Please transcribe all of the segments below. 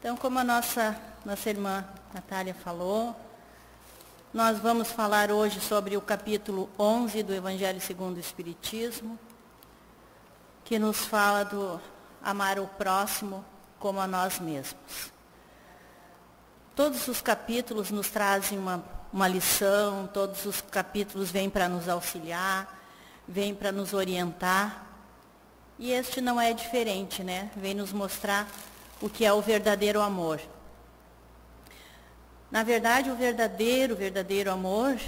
Então, como a nossa, nossa irmã Natália falou, nós vamos falar hoje sobre o capítulo 11 do Evangelho segundo o Espiritismo, que nos fala do amar o próximo como a nós mesmos. Todos os capítulos nos trazem uma, uma lição, todos os capítulos vêm para nos auxiliar, vêm para nos orientar. E este não é diferente, né? Vem nos mostrar o que é o verdadeiro amor. Na verdade, o verdadeiro, verdadeiro amor,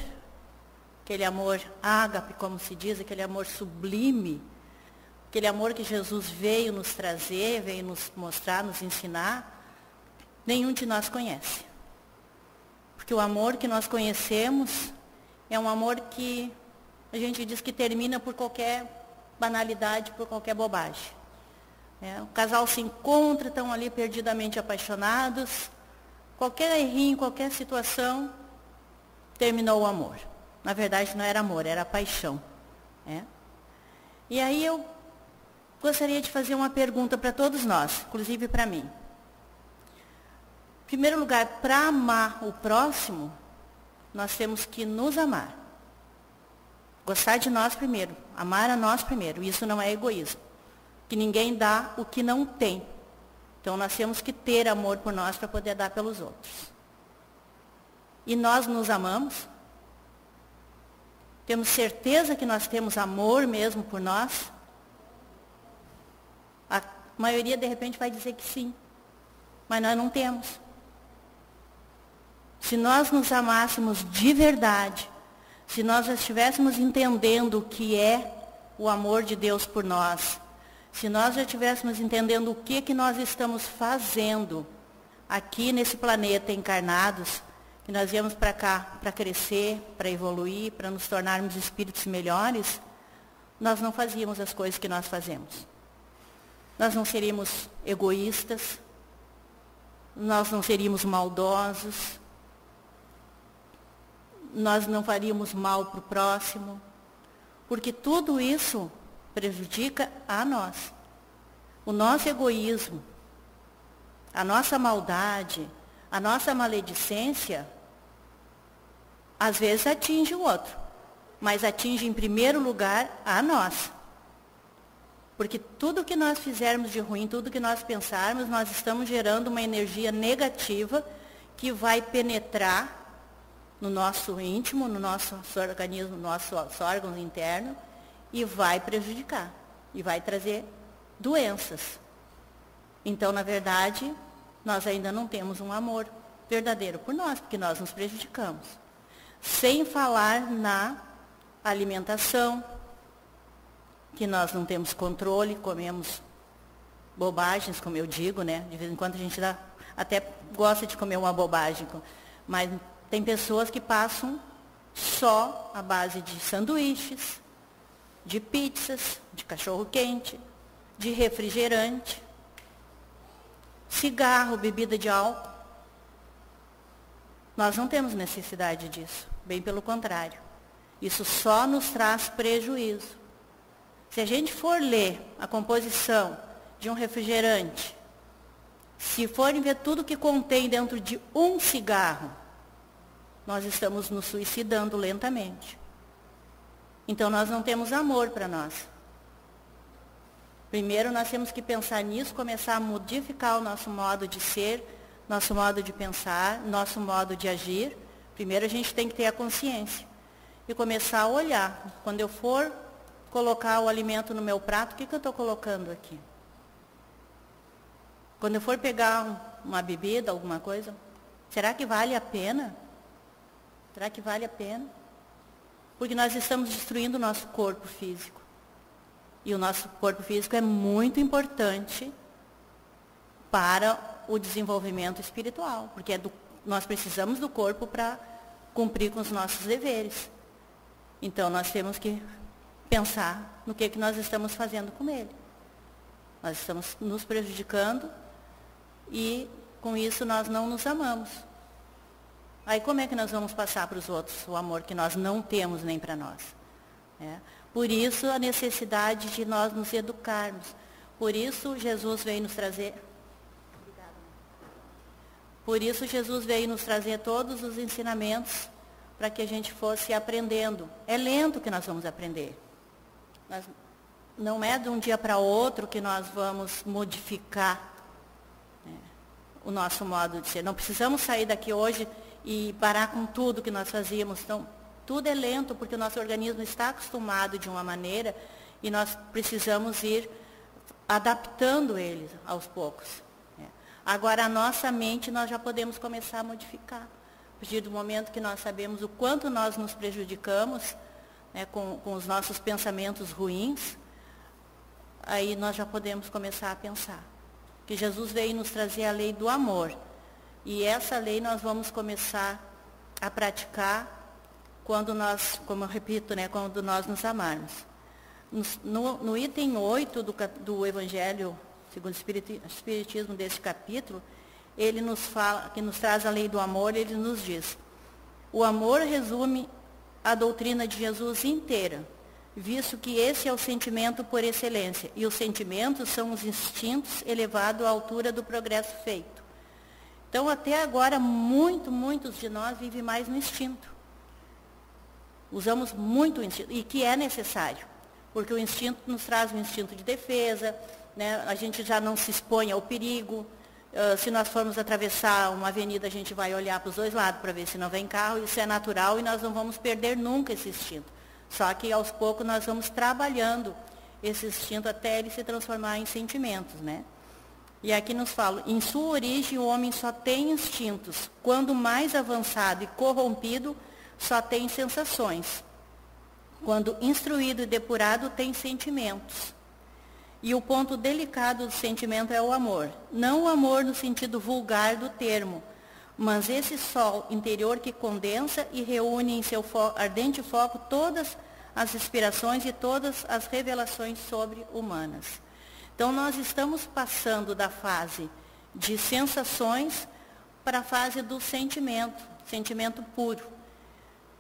aquele amor ágape, como se diz, aquele amor sublime, aquele amor que Jesus veio nos trazer, veio nos mostrar, nos ensinar, nenhum de nós conhece. Porque o amor que nós conhecemos é um amor que a gente diz que termina por qualquer banalidade, por qualquer bobagem. É, o casal se encontra, estão ali perdidamente apaixonados. Qualquer errinho, qualquer situação, terminou o amor. Na verdade, não era amor, era paixão. É? E aí eu gostaria de fazer uma pergunta para todos nós, inclusive para mim. Em primeiro lugar, para amar o próximo, nós temos que nos amar. Gostar de nós primeiro, amar a nós primeiro. Isso não é egoísmo que ninguém dá o que não tem. Então nós temos que ter amor por nós para poder dar pelos outros. E nós nos amamos? Temos certeza que nós temos amor mesmo por nós? A maioria de repente vai dizer que sim, mas nós não temos. Se nós nos amássemos de verdade, se nós estivéssemos entendendo o que é o amor de Deus por nós, se nós já estivéssemos entendendo o que, que nós estamos fazendo aqui nesse planeta encarnados, que nós viemos para cá para crescer, para evoluir, para nos tornarmos espíritos melhores, nós não fazíamos as coisas que nós fazemos. Nós não seríamos egoístas, nós não seríamos maldosos, nós não faríamos mal para o próximo, porque tudo isso prejudica a nós. O nosso egoísmo, a nossa maldade, a nossa maledicência, às vezes atinge o outro, mas atinge em primeiro lugar a nós. Porque tudo que nós fizermos de ruim, tudo que nós pensarmos, nós estamos gerando uma energia negativa que vai penetrar no nosso íntimo, no nosso organismo, no nosso órgão interno e vai prejudicar e vai trazer doenças. Então, na verdade, nós ainda não temos um amor verdadeiro por nós, porque nós nos prejudicamos. Sem falar na alimentação, que nós não temos controle, comemos bobagens, como eu digo, né? De vez em quando a gente dá, até gosta de comer uma bobagem, mas tem pessoas que passam só à base de sanduíches, de pizzas, de cachorro-quente, de refrigerante, cigarro, bebida de álcool. Nós não temos necessidade disso, bem pelo contrário. Isso só nos traz prejuízo. Se a gente for ler a composição de um refrigerante, se forem ver tudo que contém dentro de um cigarro, nós estamos nos suicidando lentamente. Então nós não temos amor para nós. Primeiro nós temos que pensar nisso, começar a modificar o nosso modo de ser, nosso modo de pensar, nosso modo de agir. Primeiro a gente tem que ter a consciência e começar a olhar. Quando eu for colocar o alimento no meu prato, o que, que eu estou colocando aqui? Quando eu for pegar uma bebida, alguma coisa, será que vale a pena? Será que vale a pena? Porque nós estamos destruindo o nosso corpo físico. E o nosso corpo físico é muito importante para o desenvolvimento espiritual, porque é do, nós precisamos do corpo para cumprir com os nossos deveres. Então nós temos que pensar no que, que nós estamos fazendo com ele. Nós estamos nos prejudicando e com isso nós não nos amamos. Aí como é que nós vamos passar para os outros o amor que nós não temos nem para nós? É. Por isso a necessidade de nós nos educarmos. Por isso Jesus veio nos trazer. Por isso Jesus veio nos trazer todos os ensinamentos para que a gente fosse aprendendo. É lento que nós vamos aprender. Nós, não é de um dia para outro que nós vamos modificar né, o nosso modo de ser. Não precisamos sair daqui hoje e parar com tudo que nós fazíamos. Então, tudo é lento porque o nosso organismo está acostumado de uma maneira e nós precisamos ir adaptando ele aos poucos. Né. Agora, a nossa mente nós já podemos começar a modificar. A partir do momento que nós sabemos o quanto nós nos prejudicamos né, com, com os nossos pensamentos ruins, aí nós já podemos começar a pensar. Que Jesus veio nos trazer a lei do amor. E essa lei nós vamos começar a praticar quando nós, como eu repito, né, quando nós nos amarmos. No, no item 8 do, do Evangelho, segundo o Espiritismo deste capítulo, ele nos fala, que nos traz a lei do amor, ele nos diz, o amor resume a doutrina de Jesus inteira, visto que esse é o sentimento por excelência, e os sentimentos são os instintos elevados à altura do progresso feito. Então, até agora, muito, muitos de nós vivem mais no instinto. Usamos muito o instinto, e que é necessário, porque o instinto nos traz um instinto de defesa, né? a gente já não se expõe ao perigo. Uh, se nós formos atravessar uma avenida, a gente vai olhar para os dois lados para ver se não vem carro, isso é natural e nós não vamos perder nunca esse instinto. Só que aos poucos nós vamos trabalhando esse instinto até ele se transformar em sentimentos, né? E aqui nos fala, em sua origem o homem só tem instintos. Quando mais avançado e corrompido, só tem sensações. Quando instruído e depurado, tem sentimentos. E o ponto delicado do sentimento é o amor. Não o amor no sentido vulgar do termo, mas esse sol interior que condensa e reúne em seu fo ardente foco todas as inspirações e todas as revelações sobre humanas. Então nós estamos passando da fase de sensações para a fase do sentimento, sentimento puro.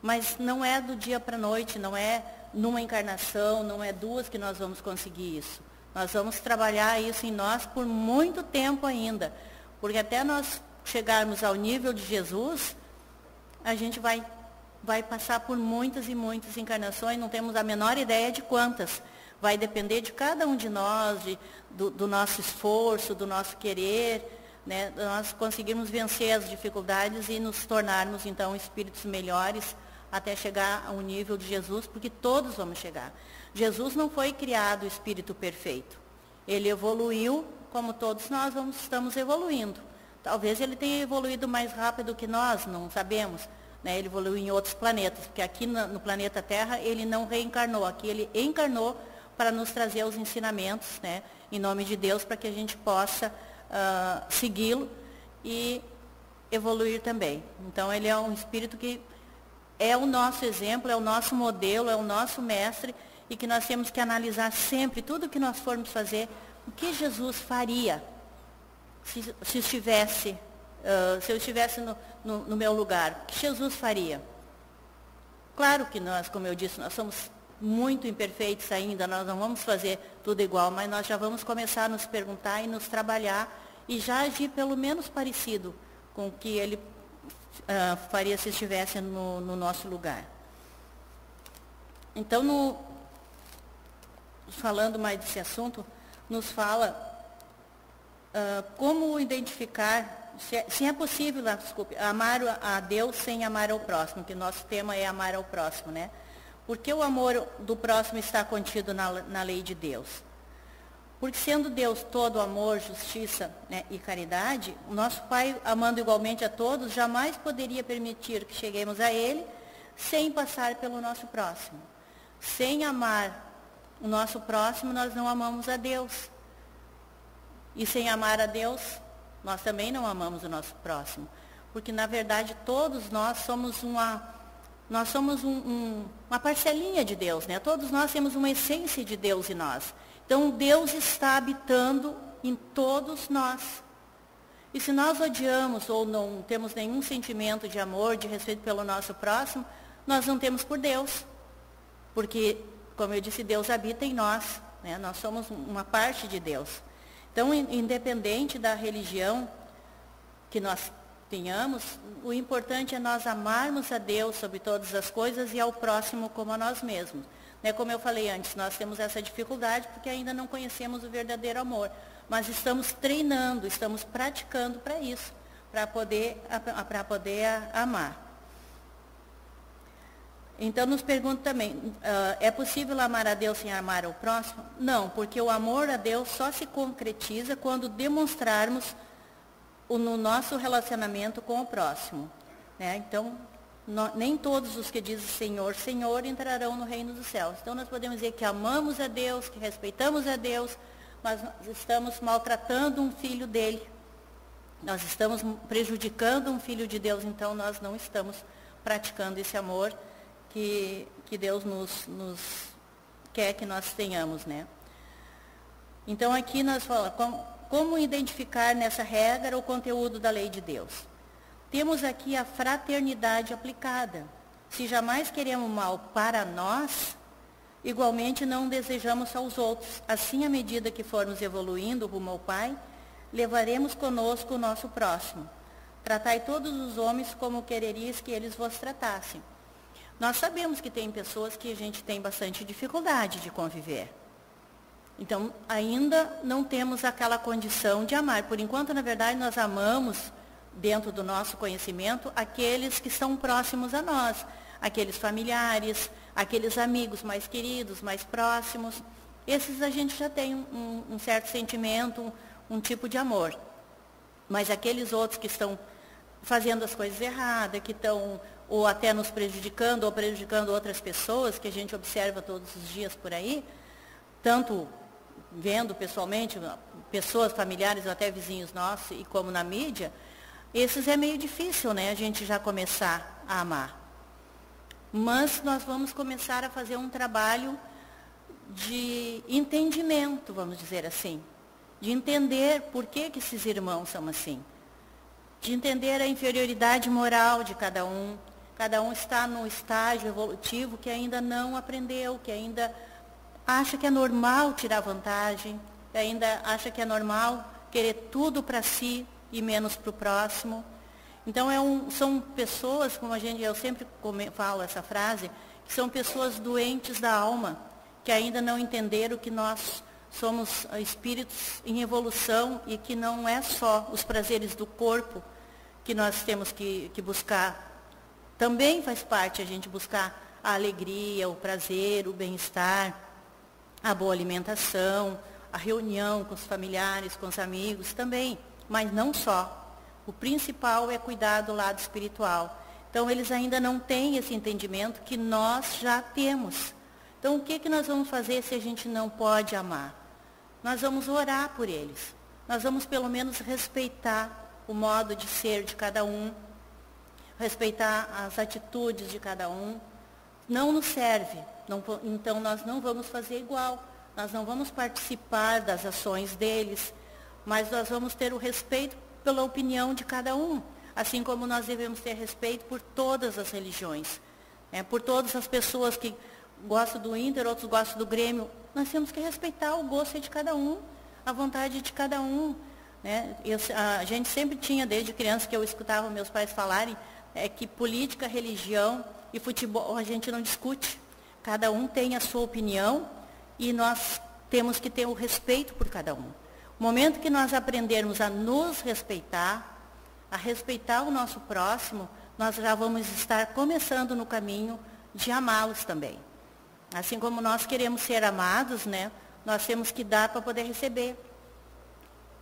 Mas não é do dia para a noite, não é numa encarnação, não é duas que nós vamos conseguir isso. Nós vamos trabalhar isso em nós por muito tempo ainda. Porque até nós chegarmos ao nível de Jesus, a gente vai, vai passar por muitas e muitas encarnações, não temos a menor ideia de quantas. Vai depender de cada um de nós, de, do, do nosso esforço, do nosso querer, né, nós conseguirmos vencer as dificuldades e nos tornarmos, então, espíritos melhores até chegar ao nível de Jesus, porque todos vamos chegar. Jesus não foi criado espírito perfeito. Ele evoluiu como todos nós vamos, estamos evoluindo. Talvez ele tenha evoluído mais rápido que nós, não sabemos. Né? Ele evoluiu em outros planetas, porque aqui no, no planeta Terra ele não reencarnou, aqui ele encarnou para nos trazer os ensinamentos, né? em nome de Deus, para que a gente possa uh, segui-lo e evoluir também. Então ele é um espírito que é o nosso exemplo, é o nosso modelo, é o nosso mestre e que nós temos que analisar sempre tudo que nós formos fazer, o que Jesus faria se, se estivesse, uh, se eu estivesse no, no, no meu lugar, o que Jesus faria? Claro que nós, como eu disse, nós somos muito imperfeitos ainda, nós não vamos fazer tudo igual, mas nós já vamos começar a nos perguntar e nos trabalhar e já agir pelo menos parecido com o que ele uh, faria se estivesse no, no, nosso lugar. Então, no, falando mais desse assunto, nos fala uh, como identificar, se é, se é possível, desculpe, amar a Deus sem amar ao próximo, que nosso tema é amar ao próximo, né? Porque o amor do próximo está contido na, na lei de Deus. Porque sendo Deus todo amor, justiça né, e caridade, o nosso Pai, amando igualmente a todos, jamais poderia permitir que cheguemos a Ele sem passar pelo nosso próximo. Sem amar o nosso próximo, nós não amamos a Deus. E sem amar a Deus, nós também não amamos o nosso próximo. Porque, na verdade, todos nós somos uma, nós somos um, um, uma parcelinha de Deus, né? Todos nós temos uma essência de Deus em nós. Então Deus está habitando em todos nós. E se nós odiamos ou não temos nenhum sentimento de amor, de respeito pelo nosso próximo, nós não temos por Deus. Porque, como eu disse, Deus habita em nós. Né? Nós somos uma parte de Deus. Então, independente da religião que nós tenhamos, o importante é nós amarmos a Deus sobre todas as coisas e ao próximo como a nós mesmos. Né? Como eu falei antes, nós temos essa dificuldade porque ainda não conhecemos o verdadeiro amor. Mas estamos treinando, estamos praticando para isso, para poder, para poder amar. Então nos pergunta também, uh, é possível amar a Deus sem amar ao próximo? Não, porque o amor a Deus só se concretiza quando demonstrarmos no nosso relacionamento com o próximo. Né? Então, no, nem todos os que dizem Senhor, Senhor entrarão no reino dos céus. Então nós podemos dizer que amamos a Deus, que respeitamos a Deus, mas estamos maltratando um filho dele. Nós estamos prejudicando um filho de Deus, então nós não estamos praticando esse amor que, que Deus nos, nos quer que nós tenhamos, né? Então aqui nós falamos, como, identificar nessa regra o conteúdo da lei de Deus? Temos aqui a fraternidade aplicada. Se jamais queremos mal para nós, igualmente não desejamos aos outros. Assim, à medida que formos evoluindo rumo ao Pai, levaremos conosco o nosso próximo. Tratai todos os homens como quererias que eles vos tratassem. Nós sabemos que tem pessoas que a gente tem bastante dificuldade de conviver. Então, ainda não temos aquela condição de amar. Por enquanto, na verdade, nós amamos dentro do nosso conhecimento, aqueles que são próximos a nós, aqueles familiares, aqueles amigos mais queridos, mais próximos. Esses a gente já tem um, um certo sentimento, um, um tipo de amor. Mas aqueles outros que estão fazendo as coisas erradas, que estão ou até nos prejudicando ou prejudicando outras pessoas, que a gente observa todos os dias por aí, tanto vendo pessoalmente, pessoas familiares até vizinhos nossos, e como na mídia, esses é meio difícil, né, a gente já começar a amar. Mas nós vamos começar a fazer um trabalho de entendimento, vamos dizer assim, de entender por que, que esses irmãos são assim, de entender a inferioridade moral de cada um. Cada um está no estágio evolutivo que ainda não aprendeu, que ainda acha que é normal tirar vantagem, ainda acha que é normal querer tudo para si, e menos para o próximo. Então é um, são pessoas, como a gente, eu sempre falo essa frase, que são pessoas doentes da alma, que ainda não entenderam que nós somos espíritos em evolução e que não é só os prazeres do corpo que nós temos que, que buscar. Também faz parte a gente buscar a alegria, o prazer, o bem-estar, a boa alimentação, a reunião com os familiares, com os amigos também mas não só. O principal é cuidar do lado espiritual. Então, eles ainda não têm esse entendimento que nós já temos. Então, o que, que nós vamos fazer se a gente não pode amar? Nós vamos orar por eles. Nós vamos, pelo menos, respeitar o modo de ser de cada um, respeitar as atitudes de cada um. Não nos serve. Não, então, nós não vamos fazer igual. Nós não vamos participar das ações deles mas nós vamos ter o respeito pela opinião de cada um, assim como nós devemos ter respeito por todas as religiões, né? por todas as pessoas que gostam do Inter, outros gostam do Grêmio. Nós temos que respeitar o gosto de cada um, a vontade de cada um. Né? Eu, a gente sempre tinha, desde criança, que eu escutava meus pais falarem, é que política, religião e futebol a gente não discute. Cada um tem a sua opinião e nós temos que ter o respeito por cada um. No momento que nós aprendermos a nos respeitar, a respeitar o nosso próximo, nós já vamos estar começando no caminho de amá-los também. Assim como nós queremos ser amados, né? Nós temos que dar para poder receber.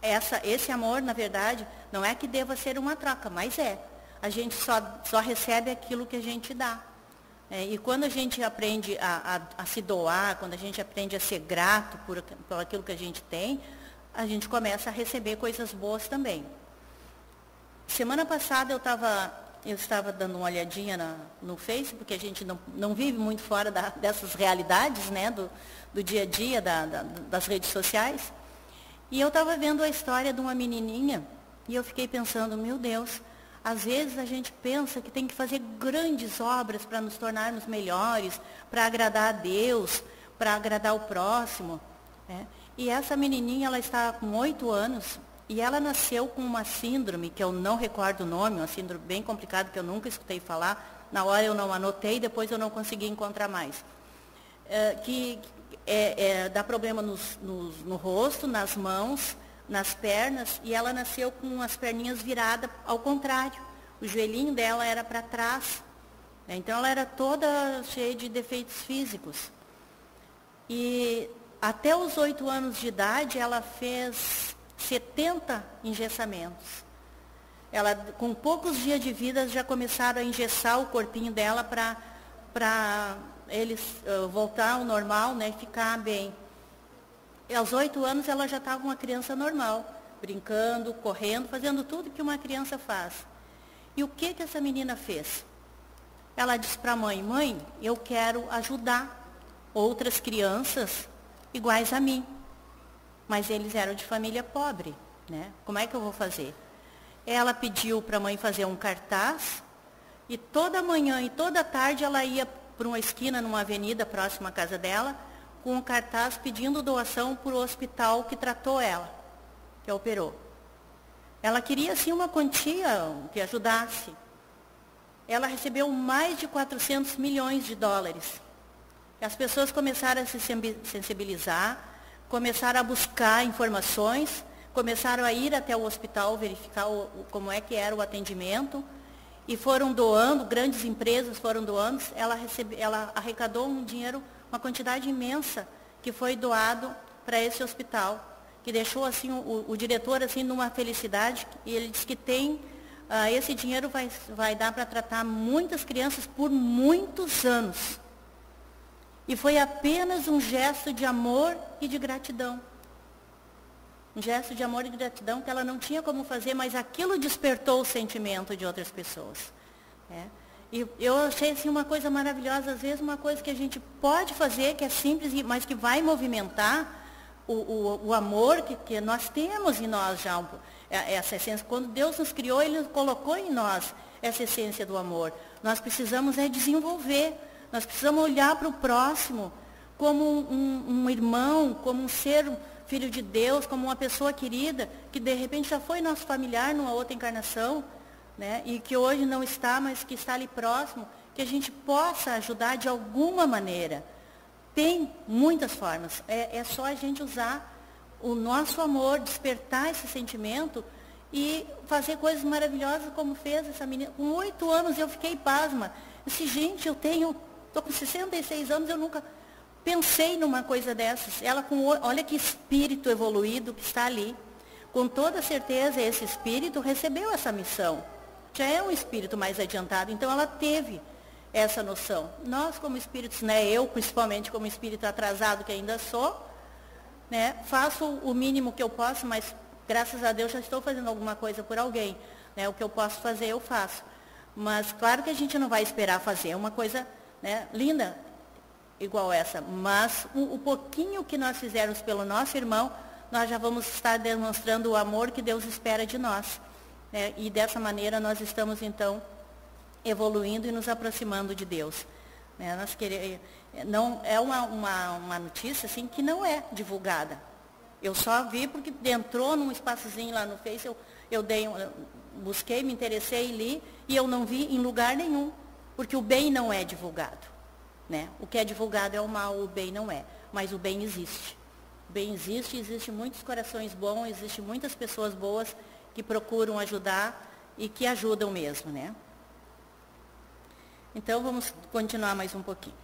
Essa, esse amor, na verdade, não é que deva ser uma troca, mas é. A gente só, só recebe aquilo que a gente dá. É, e quando a gente aprende a, a, a, se doar, quando a gente aprende a ser grato por, por aquilo que a gente tem, a gente começa a receber coisas boas também. Semana passada eu, tava, eu estava dando uma olhadinha na, no Facebook, porque a gente não, não vive muito fora da, dessas realidades, né, do, do dia a dia, da, da, das redes sociais. E eu estava vendo a história de uma menininha e eu fiquei pensando, meu Deus, às vezes a gente pensa que tem que fazer grandes obras para nos tornarmos melhores, para agradar a Deus, para agradar o próximo. Né? E essa menininha, ela está com oito anos E ela nasceu com uma síndrome, que eu não recordo o nome, uma síndrome bem complicada que eu nunca escutei falar. Na hora eu não anotei, depois eu não consegui encontrar mais. É, que é, é, dá problema nos, nos, no rosto, nas mãos, nas pernas, e ela nasceu com as perninhas viradas ao contrário. O joelhinho dela era para trás. Né? Então ela era toda cheia de defeitos físicos. E até os oito anos de idade ela fez 70 engessamentos. Ela, com poucos dias de vida, já começaram a engessar o corpinho dela para eles uh, voltar ao normal, né, ficar bem. Aos oito anos ela já estava uma criança normal, brincando, correndo, fazendo tudo que uma criança faz. E o que que essa menina fez? Ela disse para a mãe, mãe, eu quero ajudar outras crianças iguais a mim mas eles eram de família pobre, né? Como é que eu vou fazer? Ela pediu para a mãe fazer um cartaz e toda manhã e toda tarde ela ia para uma esquina numa avenida próxima à casa dela com um cartaz pedindo doação para o hospital que tratou ela, que operou. Ela queria sim uma quantia que ajudasse. Ela recebeu mais de 400 milhões de dólares. As pessoas começaram a se sensibilizar, começaram a buscar informações, começaram a ir até o hospital verificar o, como é que era o atendimento e foram doando, grandes empresas foram doando, ela, recebe, ela arrecadou um dinheiro, uma quantidade imensa que foi doado para esse hospital, que deixou assim o, o, diretor assim numa felicidade e ele disse que tem uh, esse dinheiro vai, vai dar para tratar muitas crianças por muitos anos. E foi apenas um gesto de amor e de gratidão. Um gesto de amor e de gratidão que ela não tinha como fazer, mas aquilo despertou o sentimento de outras pessoas. É. E eu achei assim, uma coisa maravilhosa, às vezes uma coisa que a gente pode fazer, que é simples, mas que vai movimentar o, o, o amor que, que, nós temos em nós já, é, essa essência. Quando Deus nos criou, Ele colocou em nós essa essência do amor. Nós precisamos é desenvolver nós precisamos olhar para o próximo como um, um, irmão, como um ser filho de Deus, como uma pessoa querida, que de repente já foi nosso familiar numa outra encarnação, né? e que hoje não está, mas que está ali próximo, que a gente possa ajudar de alguma maneira. Tem muitas formas, é, é só a gente usar o nosso amor, despertar esse sentimento e fazer coisas maravilhosas como fez essa menina. Com oito anos eu fiquei pasma. Eu disse, gente, eu tenho Estou com 66 anos, eu nunca pensei numa coisa dessas. Ela com olha que espírito evoluído que está ali. Com toda certeza esse espírito recebeu essa missão. Já é um espírito mais adiantado, então ela teve essa noção. Nós como espíritos, né, eu principalmente como espírito atrasado que ainda sou, né, faço o mínimo que eu posso, mas graças a Deus já estou fazendo alguma coisa por alguém. Né, o que eu posso fazer eu faço. Mas claro que a gente não vai esperar fazer uma coisa né, linda igual essa, mas o, o pouquinho que nós fizermos pelo nosso irmão, nós já vamos estar demonstrando o amor que Deus espera de nós. Né? E dessa maneira nós estamos então evoluindo e nos aproximando de Deus. Né? Nós queremos, não é uma, uma, uma notícia assim que não é divulgada. Eu só vi porque entrou num espaçozinho lá no Face, eu, eu dei, busquei, me interessei, li, e eu não vi em lugar nenhum porque o bem não é divulgado. Né? O que é divulgado é o mal, o bem não é. Mas o bem existe. O bem existe, existe muitos corações bons, existe muitas pessoas boas que procuram ajudar e que ajudam mesmo, né? Então vamos continuar mais um pouquinho.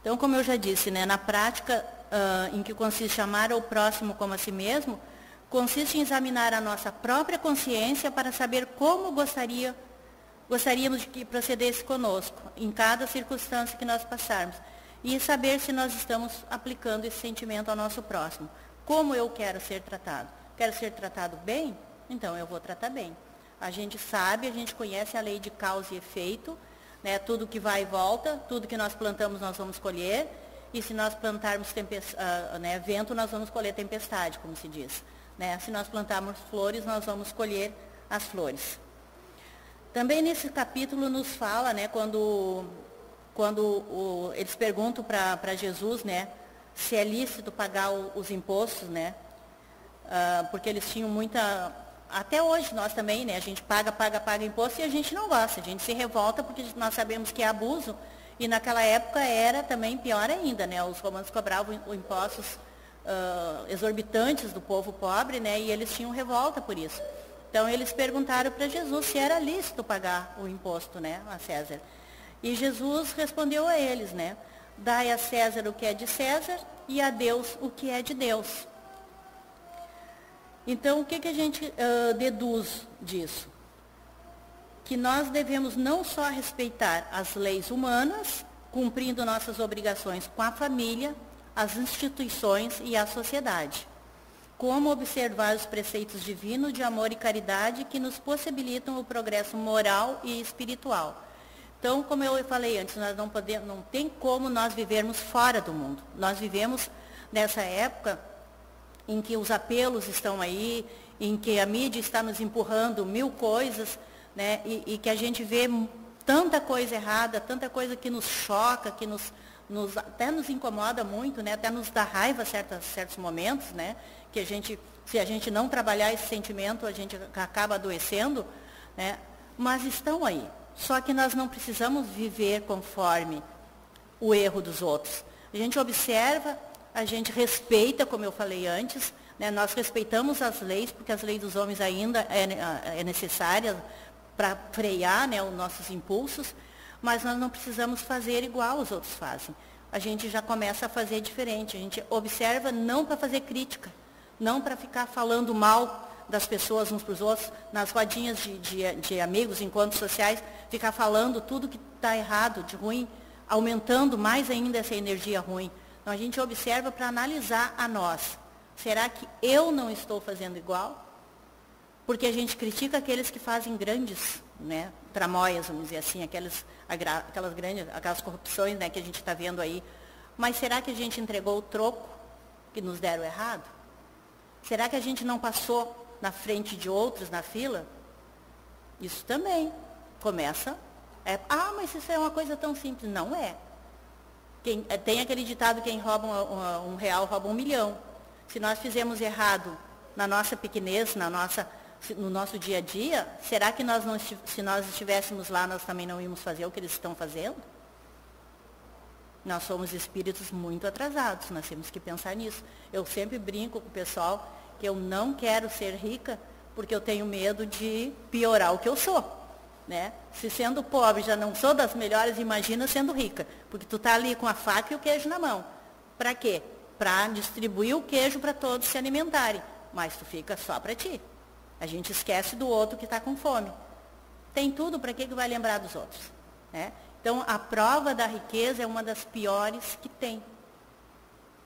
Então, como eu já disse, né, na prática uh, em que consiste amar o próximo como a si mesmo, consiste em examinar a nossa própria consciência para saber como gostaria, gostaríamos de que procedesse conosco, em cada circunstância que nós passarmos, e saber se nós estamos aplicando esse sentimento ao nosso próximo. Como eu quero ser tratado? Quero ser tratado bem? Então eu vou tratar bem. A gente sabe, a gente conhece a lei de causa e efeito, né? tudo que vai e volta, tudo que nós plantamos nós vamos colher, e se nós plantarmos uh, né, vento, nós vamos colher tempestade, como se diz. Né? Se nós plantarmos flores, nós vamos colher as flores. Também nesse capítulo nos fala, né, quando, quando o, eles perguntam para Jesus, né, se é lícito pagar o, os impostos, né? Uh, porque eles tinham muita. Até hoje nós também, né? A gente paga, paga, paga imposto e a gente não gosta. A gente se revolta porque nós sabemos que é abuso. E naquela época era também pior ainda, né? Os romanos cobravam impostos uh, exorbitantes do povo pobre, né? E eles tinham revolta por isso. Então eles perguntaram para Jesus se era lícito pagar o imposto, né, a César. E Jesus respondeu a eles, né? Dai a César o que é de César e a Deus o que é de Deus. Então, o que, que a gente uh, deduz disso? Que nós devemos não só respeitar as leis humanas, cumprindo nossas obrigações com a família, as instituições e a sociedade, como observar os preceitos divinos de amor e caridade que nos possibilitam o progresso moral e espiritual então, como eu falei antes, nós não podemos, não tem como nós vivermos fora do mundo. Nós vivemos nessa época em que os apelos estão aí, em que a mídia está nos empurrando mil coisas, né? E, e que a gente vê tanta coisa errada, tanta coisa que nos choca, que nos, nos até nos incomoda muito, né? Até nos dá raiva certos certos momentos, né? Que a gente, se a gente não trabalhar esse sentimento, a gente acaba adoecendo, né? Mas estão aí. Só que nós não precisamos viver conforme o erro dos outros. A gente observa, a gente respeita, como eu falei antes, né? nós respeitamos as leis, porque as leis dos homens ainda é, é necessária para frear né, os nossos impulsos, mas nós não precisamos fazer igual os outros fazem. A gente já começa a fazer diferente. A gente observa não para fazer crítica, não para ficar falando mal das pessoas uns para os outros, nas rodinhas de, de, de amigos, encontros sociais, ficar falando tudo que está errado, de ruim, aumentando mais ainda essa energia ruim. Então a gente observa para analisar a nós. Será que eu não estou fazendo igual? Porque a gente critica aqueles que fazem grandes né, tramóias, vamos dizer assim, aquelas, aquelas grandes, aquelas corrupções né, que a gente está vendo aí. Mas será que a gente entregou o troco que nos deram errado? Será que a gente não passou na frente de outros na fila? Isso também começa. É, ah, mas isso é uma coisa tão simples. Não é. Quem, é, tem aquele ditado, quem rouba um, um, real rouba um milhão. Se nós fizemos errado na nossa pequenez, na nossa, no nosso dia a dia, será que nós não, se nós estivéssemos lá, nós também não íamos fazer o que eles estão fazendo? Nós somos espíritos muito atrasados, nós temos que pensar nisso. Eu sempre brinco com o pessoal que eu não quero ser rica porque eu tenho medo de piorar o que eu sou. Né? Se sendo pobre já não sou das melhores, imagina sendo rica. Porque tu está ali com a faca e o queijo na mão. Para quê? Para distribuir o queijo para todos se alimentarem. Mas tu fica só para ti. A gente esquece do outro que está com fome. Tem tudo, para que, que vai lembrar dos outros? Né? Então, a prova da riqueza é uma das piores que tem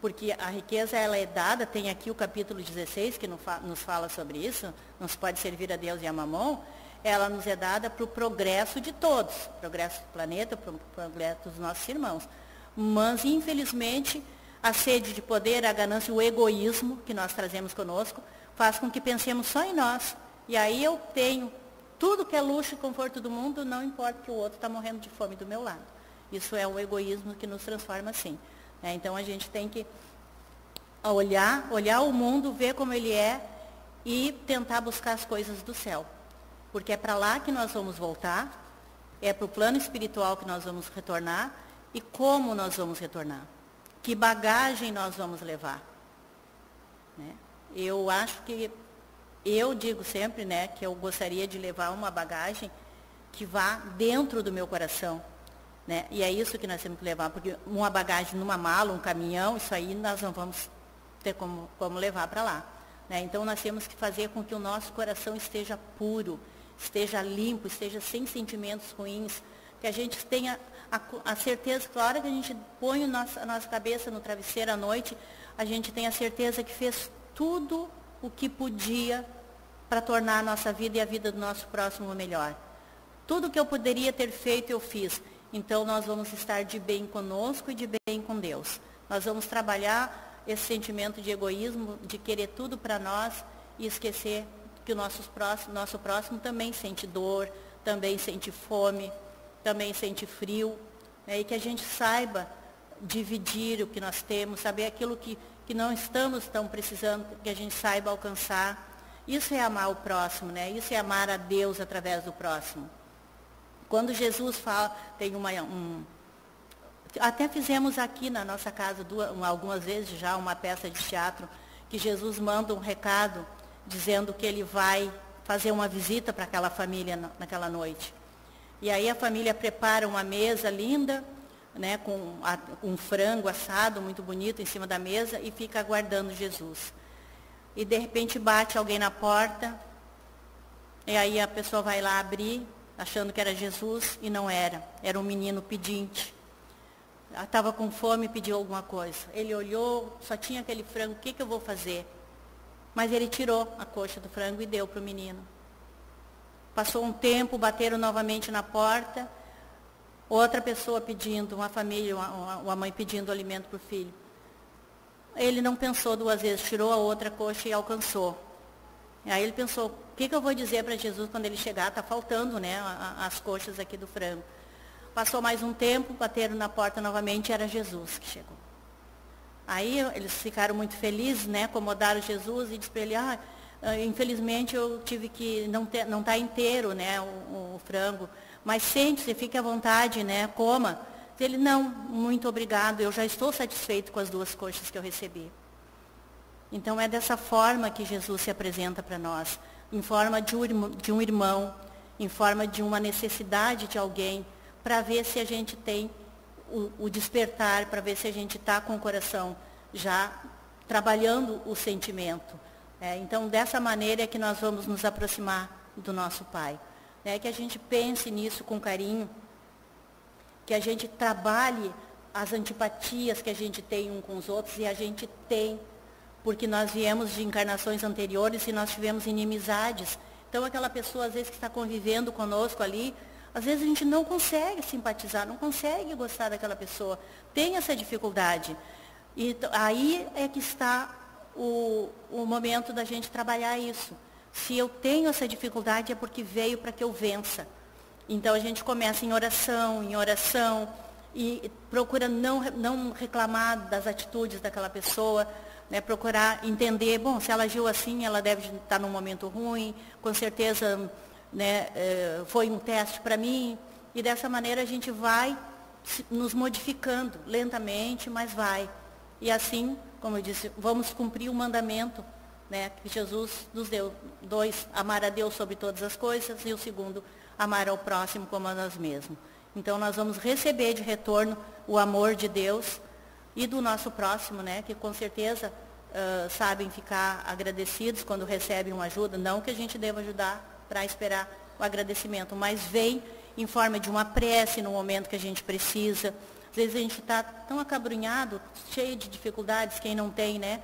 porque a riqueza ela é dada, tem aqui o capítulo 16 que nos fala sobre isso, não se pode servir a Deus e a mamão, ela nos é dada para o progresso de todos, progresso do planeta, progresso dos nossos irmãos. Mas, infelizmente, a sede de poder, a ganância o egoísmo que nós trazemos conosco faz com que pensemos só em nós. E aí eu tenho tudo que é luxo e conforto do mundo, não importa que o outro está morrendo de fome do meu lado. Isso é o egoísmo que nos transforma assim. É, então a gente tem que olhar, olhar o mundo, ver como ele é e tentar buscar as coisas do céu. Porque é para lá que nós vamos voltar, é para o plano espiritual que nós vamos retornar e como nós vamos retornar. Que bagagem nós vamos levar. Né? Eu acho que, eu digo sempre né, que eu gostaria de levar uma bagagem que vá dentro do meu coração, né? E é isso que nós temos que levar, porque uma bagagem numa mala, um caminhão, isso aí nós não vamos ter como, como levar para lá. Né? Então nós temos que fazer com que o nosso coração esteja puro, esteja limpo, esteja sem sentimentos ruins, que a gente tenha a, a certeza que a hora que a gente põe a nossa, a nossa cabeça no travesseiro à noite, a gente tem a certeza que fez tudo o que podia para tornar a nossa vida e a vida do nosso próximo melhor. Tudo que eu poderia ter feito, eu fiz. Então nós vamos estar de bem conosco e de bem com Deus. Nós vamos trabalhar esse sentimento de egoísmo, de querer tudo para nós e esquecer que o nosso próximo, nosso próximo também sente dor, também sente fome, também sente frio, né? e que a gente saiba dividir o que nós temos, saber aquilo que, que não estamos tão precisando, que a gente saiba alcançar. Isso é amar o próximo, né? Isso é amar a Deus através do próximo. Quando Jesus fala, tem uma, um, até fizemos aqui na nossa casa duas, algumas vezes já uma peça de teatro que Jesus manda um recado dizendo que ele vai fazer uma visita para aquela família naquela noite. E aí a família prepara uma mesa linda, né, com um frango assado muito bonito em cima da mesa e fica aguardando Jesus. E de repente bate alguém na porta, e aí a pessoa vai lá abrir, achando que era Jesus, e não era. Era um menino pedinte estava com fome e pediu alguma coisa. Ele olhou, só tinha aquele frango, o que, que eu vou fazer? Mas ele tirou a coxa do frango e deu para o menino. Passou um tempo, bateram novamente na porta, outra pessoa pedindo, uma família, uma, uma mãe pedindo alimento para o filho. Ele não pensou duas vezes, tirou a outra coxa e alcançou. Aí ele pensou, o que, que eu vou dizer para Jesus quando ele chegar? Está faltando né, as coxas aqui do frango. Passou mais um tempo, bateram na porta novamente, era Jesus que chegou. Aí eles ficaram muito felizes, né? Acomodaram Jesus e disse para ele, ah, ah, infelizmente eu tive que não está inteiro, né, o, o, frango, mas sente-se, fique à vontade, né, coma. Ele não, muito obrigado, eu já estou satisfeito com as duas coxas que eu recebi. Então é dessa forma que Jesus se apresenta para nós, em forma de um, irmão, em forma de uma necessidade de alguém, para ver se a gente tem o, o despertar, para ver se a gente está com o coração já trabalhando o sentimento. É, então, dessa maneira é que nós vamos nos aproximar do nosso Pai. É, que a gente pense nisso com carinho, que a gente trabalhe as antipatias que a gente tem um com os outros, e a gente tem, porque nós viemos de encarnações anteriores e nós tivemos inimizades. Então, aquela pessoa, às vezes, que está convivendo conosco ali, às vezes a gente não consegue simpatizar, não consegue gostar daquela pessoa, tem essa dificuldade. E aí é que está o, o momento da gente trabalhar isso. Se eu tenho essa dificuldade é porque veio para que eu vença. Então a gente começa em oração, em oração, e procura não, não reclamar das atitudes daquela pessoa, né, procurar entender, bom, se ela agiu assim, ela deve estar num momento ruim, com certeza né, é, foi um teste para mim, e dessa maneira a gente vai nos modificando lentamente, mas vai. E assim, como eu disse, vamos cumprir o mandamento né, que Jesus nos deu. Dois, amar a Deus sobre todas as coisas, e o segundo, amar ao próximo como a nós mesmos. Então nós vamos receber de retorno o amor de Deus e do nosso próximo, né, que com certeza uh, sabem ficar agradecidos quando recebem uma ajuda. Não que a gente deva ajudar para esperar o agradecimento, mas vem em forma de uma prece no momento que a gente precisa. Às vezes a gente está tão acabrunhado, cheio de dificuldades, quem não tem, né?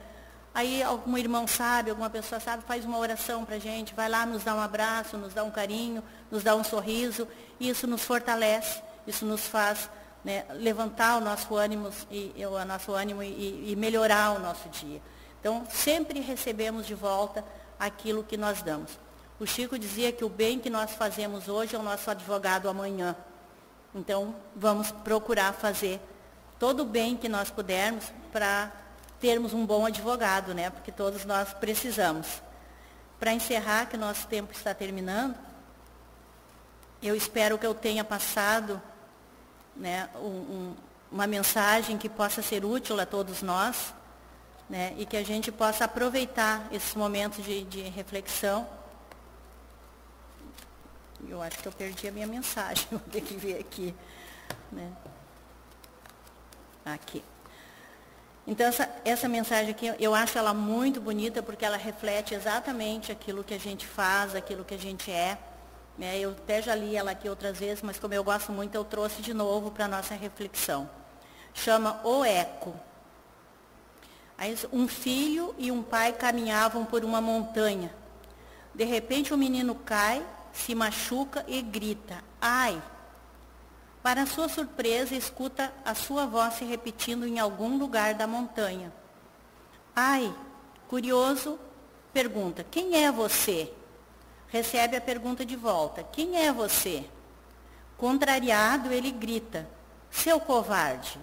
Aí algum irmão sabe, alguma pessoa sabe, faz uma oração para a gente, vai lá, nos dá um abraço, nos dá um carinho, nos dá um sorriso, e isso nos fortalece, isso nos faz né, levantar o nosso ânimo, e, o nosso ânimo e, e melhorar o nosso dia. Então, sempre recebemos de volta aquilo que nós damos. O Chico dizia que o bem que nós fazemos hoje é o nosso advogado amanhã. Então, vamos procurar fazer todo o bem que nós pudermos para termos um bom advogado, né? Porque todos nós precisamos. Para encerrar, que nosso tempo está terminando, eu espero que eu tenha passado né, um, um, uma mensagem que possa ser útil a todos nós, né? E que a gente possa aproveitar esses momentos de, de reflexão eu acho que eu perdi a minha mensagem, vou ter que ver aqui. Né? Aqui. Então, essa, essa mensagem aqui, eu acho ela muito bonita, porque ela reflete exatamente aquilo que a gente faz, aquilo que a gente é. Né? Eu até já li ela aqui outras vezes, mas como eu gosto muito, eu trouxe de novo para a nossa reflexão. Chama O Eco. Um filho e um pai caminhavam por uma montanha. De repente, o menino cai se machuca e grita: Ai! Para sua surpresa, escuta a sua voz se repetindo em algum lugar da montanha. Ai! Curioso, pergunta: Quem é você? Recebe a pergunta de volta: Quem é você? Contrariado, ele grita: Seu covarde!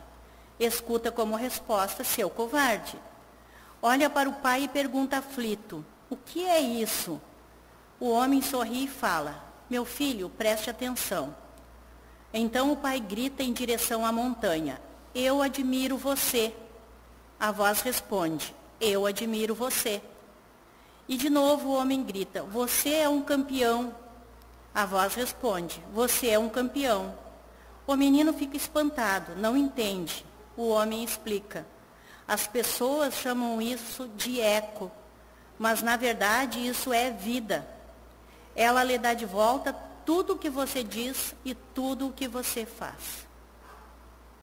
Escuta como resposta, seu covarde. Olha para o pai e pergunta aflito: O que é isso? O homem sorri e fala: Meu filho, preste atenção. Então o pai grita em direção à montanha: Eu admiro você. A voz responde: Eu admiro você. E de novo o homem grita: Você é um campeão. A voz responde: Você é um campeão. O menino fica espantado, não entende. O homem explica. As pessoas chamam isso de eco, mas na verdade isso é vida. Ela lhe dá de volta tudo o que você diz e tudo o que você faz.